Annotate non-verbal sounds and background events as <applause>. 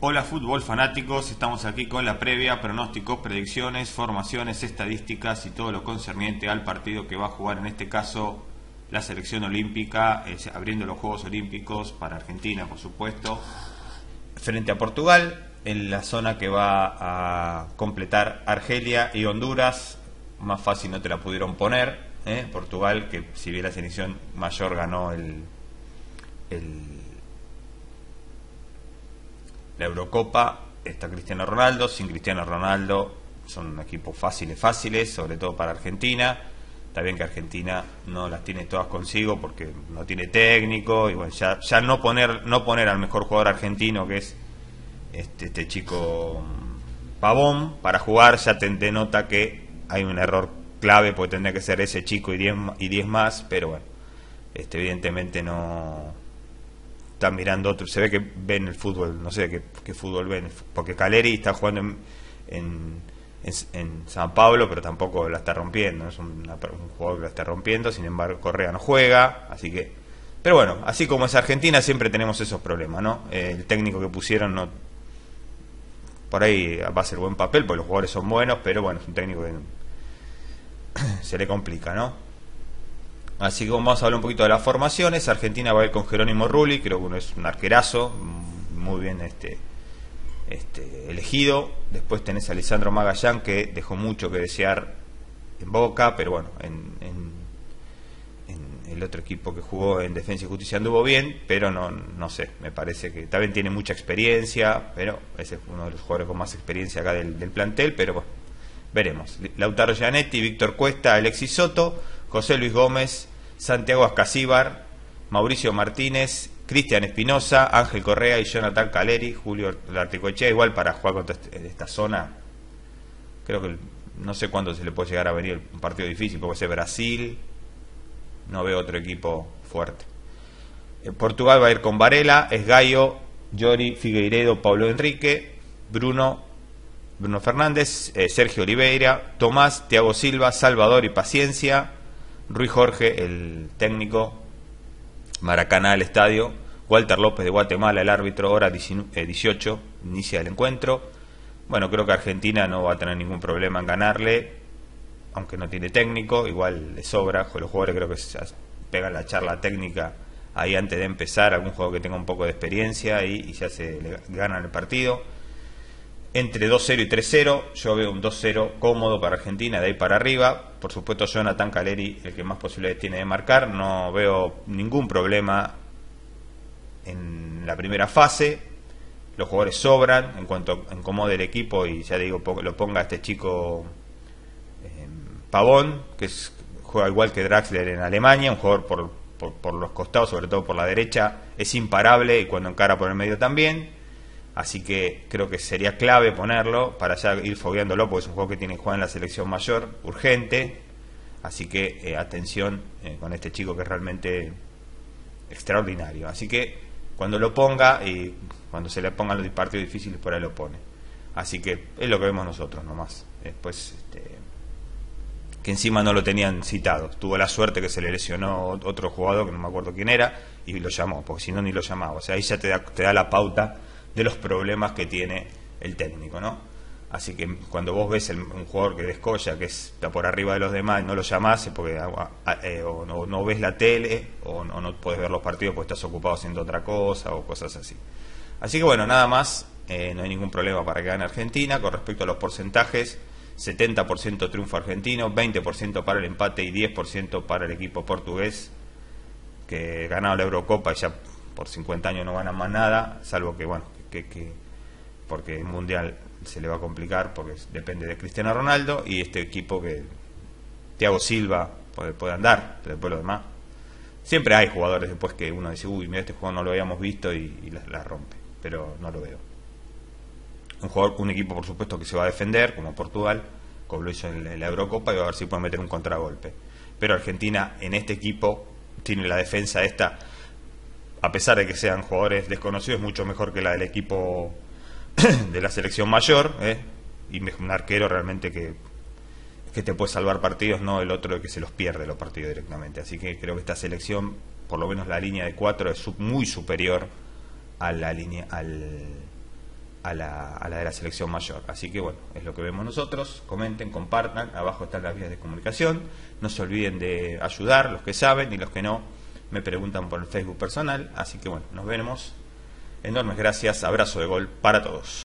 Hola fútbol fanáticos, estamos aquí con la previa, pronósticos, predicciones, formaciones, estadísticas y todo lo concerniente al partido que va a jugar en este caso la selección olímpica, abriendo los Juegos Olímpicos para Argentina, por supuesto, frente a Portugal, en la zona que va a completar Argelia y Honduras, más fácil no te la pudieron poner, ¿eh? Portugal, que si bien la selección mayor ganó el la Eurocopa está Cristiano Ronaldo, sin Cristiano Ronaldo son equipos fáciles, fáciles, sobre todo para Argentina. Está bien que Argentina no las tiene todas consigo porque no tiene técnico y bueno, ya, ya no poner no poner al mejor jugador argentino que es este, este chico Pavón para jugar ya te denota que hay un error clave porque tendría que ser ese chico y 10 y diez más, pero bueno, este, evidentemente no están mirando otro, se ve que ven el fútbol, no sé qué, fútbol ven, porque Caleri está jugando en, en, San Pablo, pero tampoco la está rompiendo, es un, jugador que la está rompiendo, sin embargo Correa no juega, así que, pero bueno, así como es Argentina siempre tenemos esos problemas, ¿no? el técnico que pusieron no, por ahí va a ser buen papel, porque los jugadores son buenos, pero bueno, es un técnico que <coughs> se le complica, ¿no? Así que vamos a hablar un poquito de las formaciones. Argentina va a ir con Jerónimo Rulli, creo que uno es un arquerazo, muy bien este, este, elegido. Después tenés a Lisandro Magallán, que dejó mucho que desear en Boca, pero bueno, en, el otro equipo que jugó en Defensa y Justicia anduvo bien, pero no, no sé, me parece que también tiene mucha experiencia, pero ese es uno de los jugadores con más experiencia acá del, del plantel, pero bueno, veremos. Lautaro Gianetti, Víctor Cuesta, Alexis Soto. José Luis Gómez, Santiago Ascasíbar, Mauricio Martínez, Cristian Espinosa, Ángel Correa y Jonathan Caleri, Julio Larticoechea, igual para jugar contra este, esta zona. Creo que no sé cuándo se le puede llegar a venir un partido difícil, porque es Brasil, no veo otro equipo fuerte. En Portugal va a ir con Varela, Esgallo, Yori, Figueiredo, Pablo Enrique, Bruno, Bruno Fernández, eh, Sergio Oliveira, Tomás, Tiago Silva, Salvador y Paciencia, Ruiz Jorge, el técnico, Maracaná, el estadio, Walter López de Guatemala, el árbitro, hora 18, eh, inicia el encuentro. Bueno, creo que Argentina no va a tener ningún problema en ganarle, aunque no tiene técnico, igual le sobra, los jugadores creo que se pegan la charla técnica ahí antes de empezar, algún juego que tenga un poco de experiencia y, y ya se le ganan el partido entre 2-0 y 3-0. Yo veo un 2-0 cómodo para Argentina, de ahí para arriba. Por supuesto, Jonathan Caleri, el que más posibilidades tiene de marcar. No veo ningún problema en la primera fase. Los jugadores sobran en cuanto incomode el equipo y ya digo, lo ponga este chico eh, Pavón, que es, juega igual que Draxler en Alemania, un jugador por, por, por los costados, sobre todo por la derecha, es imparable y cuando encara por el medio también Así que creo que sería clave ponerlo para ya ir fogueándolo, porque es un juego que tiene que jugar en la selección mayor, urgente. Así que eh, atención eh, con este chico que es realmente extraordinario. Así que cuando lo ponga y cuando se le pongan los partidos difíciles, por ahí lo pone. Así que es lo que vemos nosotros nomás. Después, este, que encima no lo tenían citado. Tuvo la suerte que se le lesionó otro jugador, que no me acuerdo quién era, y lo llamó, porque si no ni lo llamaba. O sea, ahí ya te da, te da la pauta de los problemas que tiene el técnico, ¿no? Así que cuando vos ves un jugador que descolla, que está por arriba de los demás, no lo llamás porque eh, o no, ves la tele o no, puedes ver los partidos porque estás ocupado haciendo otra cosa o cosas así. Así que bueno, nada más, eh, no hay ningún problema para que gane Argentina. Con respecto a los porcentajes, 70% triunfo argentino, 20% para el empate y 10% para el equipo portugués que ganado la Eurocopa y ya por 50 años no gana más nada, salvo que, bueno, que, porque el Mundial se le va a complicar porque depende de Cristiano Ronaldo y este equipo que Thiago Silva puede, puede andar, pero después lo demás. Siempre hay jugadores después que uno dice, uy, mira, este juego no lo habíamos visto y, la, rompe, pero no lo veo. Un, jugador, un equipo, por supuesto, que se va a defender, como Portugal, como lo hizo en la Eurocopa, y va a ver si puede meter un contragolpe. Pero Argentina en este equipo tiene la defensa esta a pesar de que sean jugadores desconocidos, es mucho mejor que la del equipo <clears throat> de la selección mayor, ¿eh? y un arquero realmente que, que te puede salvar partidos, no el otro que se los pierde los partidos directamente. Así que creo que esta selección, por lo menos la línea de cuatro, es muy superior a la línea, al, a la, a la de la selección mayor. Así que bueno, es lo que vemos nosotros. Comenten, compartan, abajo están las vías de comunicación. No se olviden de ayudar, los que saben y los que no me preguntan por el Facebook personal. Así que bueno, nos vemos. Enormes gracias, abrazo de gol para todos.